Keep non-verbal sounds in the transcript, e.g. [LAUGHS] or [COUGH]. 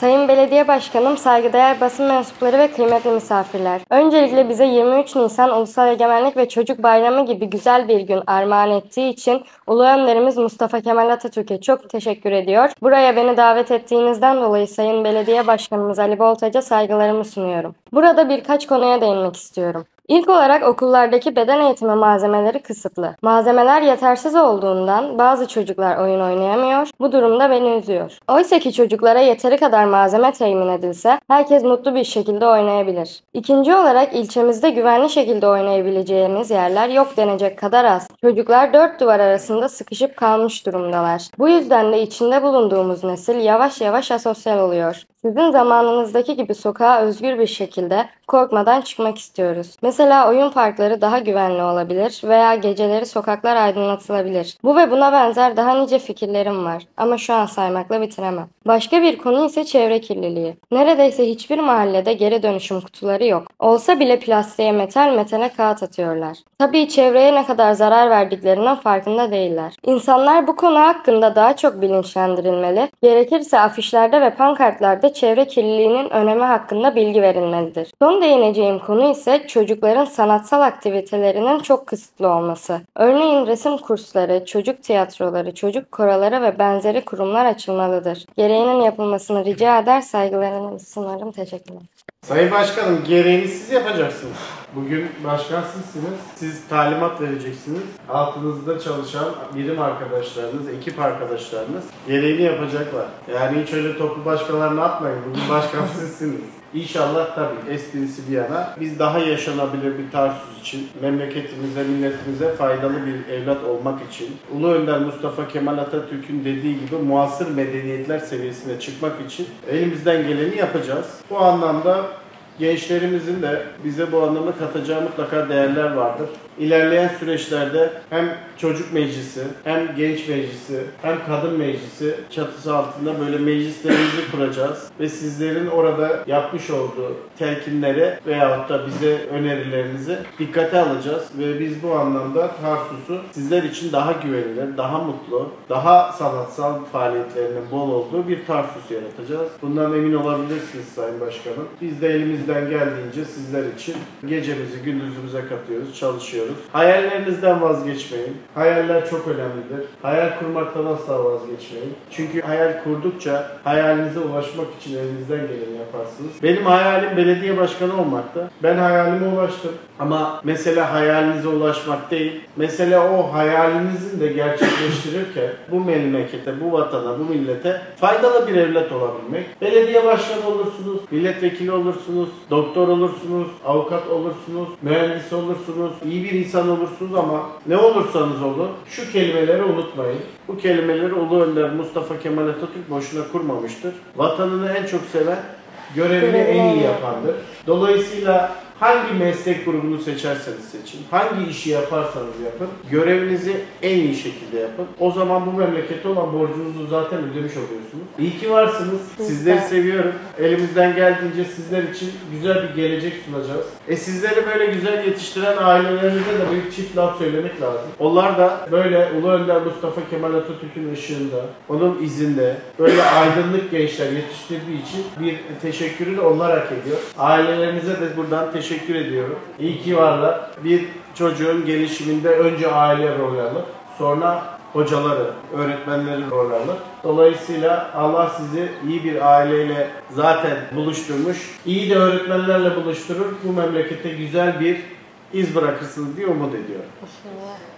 Sayın Belediye Başkanım, saygıdeğer basın mensupları ve kıymetli misafirler. Öncelikle bize 23 Nisan Ulusal Egemenlik ve Çocuk Bayramı gibi güzel bir gün armağan ettiği için Ulu Önderimiz Mustafa Kemal Atatürk'e çok teşekkür ediyor. Buraya beni davet ettiğinizden dolayı Sayın Belediye Başkanımız Ali Boltaç'a saygılarımı sunuyorum. Burada birkaç konuya değinmek istiyorum. İlk olarak okullardaki beden eğitimi malzemeleri kısıtlı. Malzemeler yetersiz olduğundan bazı çocuklar oyun oynayamıyor. Bu durumda beni üzüyor. Oysa ki çocuklara yeteri kadar malzeme temin edilse herkes mutlu bir şekilde oynayabilir. İkinci olarak ilçemizde güvenli şekilde oynayabileceğimiz yerler yok denecek kadar az. Çocuklar dört duvar arasında sıkışıp kalmış durumdalar. Bu yüzden de içinde bulunduğumuz nesil yavaş yavaş asosyal oluyor. Sizin zamanınızdaki gibi sokağa özgür bir şekilde korkmadan çıkmak istiyoruz. Mesela oyun parkları daha güvenli olabilir veya geceleri sokaklar aydınlatılabilir. Bu ve buna benzer daha nice fikirlerim var ama şu an saymakla bitiremem. Başka bir konu ise çevre kirliliği. Neredeyse hiçbir mahallede geri dönüşüm kutuları yok. Olsa bile plastiğe metal metale kağıt atıyorlar. Tabii çevreye ne kadar zarar verdiklerinin farkında değiller. İnsanlar bu konu hakkında daha çok bilinçlendirilmeli, gerekirse afişlerde ve pankartlarda çevre kirliliğinin önemi hakkında bilgi verilmelidir. Son değineceğim konu ise çocukların sanatsal aktivitelerinin çok kısıtlı olması. Örneğin resim kursları, çocuk tiyatroları, çocuk koraları ve benzeri kurumlar açılmalıdır. Gereğinin yapılmasını rica eder, saygılarımı sunarım. Teşekkürler. Sayın Başkanım gereğini siz yapacaksınız. Bugün başkan sizsiniz. Siz talimat vereceksiniz. Altınızda çalışan birim arkadaşlarınız, ekip arkadaşlarınız gereğini yapacaklar. Yani hiç öyle topu başkalarına atmayın. Bugün [LAUGHS] başkan sizsiniz. İnşallah tabii esprisi bir yana biz daha yaşanabilir bir Tarsus için, memleketimize, milletimize faydalı bir evlat olmak için, Ulu Önder Mustafa Kemal Atatürk'ün dediği gibi muasır medeniyetler seviyesine çıkmak için elimizden geleni yapacağız. Bu anlamda gençlerimizin de bize bu anlamda katacağı mutlaka değerler vardır. İlerleyen süreçlerde hem çocuk meclisi, hem genç meclisi, hem kadın meclisi çatısı altında böyle meclislerimizi kuracağız ve sizlerin orada yapmış olduğu telkinlere veyahut da bize önerilerinizi dikkate alacağız ve biz bu anlamda Tarsus'u sizler için daha güvenilir, daha mutlu, daha sanatsal faaliyetlerinin bol olduğu bir Tarsus yaratacağız. Bundan emin olabilirsiniz Sayın Başkanım. Biz de elimizden geldiğince sizler için gecemizi gündüzümüze katıyoruz, çalışıyoruz. Hayallerinizden vazgeçmeyin. Hayaller çok önemlidir. Hayal kurmaktan asla vazgeçmeyin. Çünkü hayal kurdukça hayalinize ulaşmak için elinizden geleni yaparsınız. Benim hayalim belediye başkanı olmakta. Ben hayalime ulaştım. Ama mesele hayalinize ulaşmak değil. Mesele o hayalinizin de gerçekleştirirken bu memlekete, bu vatana, bu millete faydalı bir evlat olabilmek. Belediye başkanı olursunuz, milletvekili olursunuz, doktor olursunuz, avukat olursunuz, mühendis olursunuz, iyi bir insan olursunuz ama ne olursanız olun şu kelimeleri unutmayın. Bu kelimeleri Ulu Önder Mustafa Kemal Atatürk boşuna kurmamıştır. Vatanını en çok seven görevini en iyi yapandır. Dolayısıyla hangi meslek grubunu seçerseniz seçin, hangi işi yaparsanız yapın, görevinizi en iyi şekilde yapın. O zaman bu memlekete olan borcunuzu zaten ödemiş oluyorsunuz. İyi ki varsınız. Sizleri seviyorum. Elimizden geldiğince sizler için güzel bir gelecek sunacağız. E sizleri böyle güzel yetiştiren ailelerinize de bir çift laf söylemek lazım. Onlar da böyle Ulu Önder Mustafa Kemal Atatürk'ün ışığında, onun izinde böyle aydınlık gençler yetiştirdiği için bir teşekkürü de onlar hak ediyor. Ailelerinize de buradan teşekkür ediyorum. İyi ki varlar. Bir çocuğun gelişiminde önce aile rol alır. Sonra hocaları, öğretmenleri rol alır. Dolayısıyla Allah sizi iyi bir aileyle zaten buluşturmuş. İyi de öğretmenlerle buluşturur. Bu memlekete güzel bir iz bırakırsınız diye umut ediyorum. Teşekkürler.